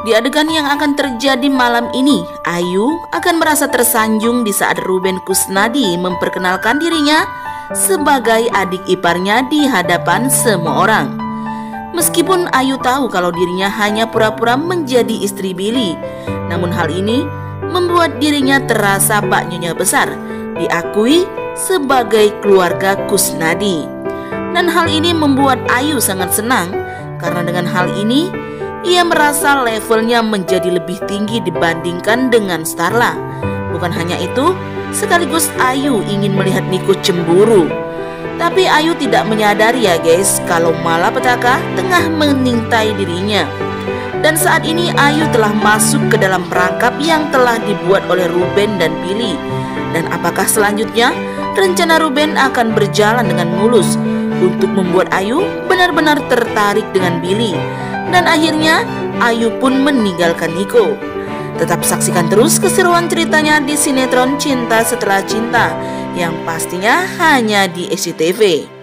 Di adegan yang akan terjadi malam ini, Ayu akan merasa tersanjung di saat Ruben Kusnadi memperkenalkan dirinya sebagai adik iparnya di hadapan semua orang. Meskipun Ayu tahu kalau dirinya hanya pura-pura menjadi istri Billy, namun hal ini membuat dirinya terasa Pak Nyonya besar, diakui sebagai keluarga Kusnadi. Dan hal ini membuat Ayu sangat senang karena dengan hal ini ia merasa levelnya menjadi lebih tinggi dibandingkan dengan Starla. Bukan hanya itu, sekaligus Ayu ingin melihat Niko cemburu. Tapi Ayu tidak menyadari ya guys kalau malapetaka tengah menintai dirinya. Dan saat ini Ayu telah masuk ke dalam perangkap yang telah dibuat oleh Ruben dan Billy. Dan apakah selanjutnya rencana Ruben akan berjalan dengan mulus untuk membuat Ayu benar-benar tertarik dengan Billy dan akhirnya Ayu pun meninggalkan Niko. Tetap saksikan terus keseruan ceritanya di sinetron Cinta Setelah Cinta yang pastinya hanya di SCTV.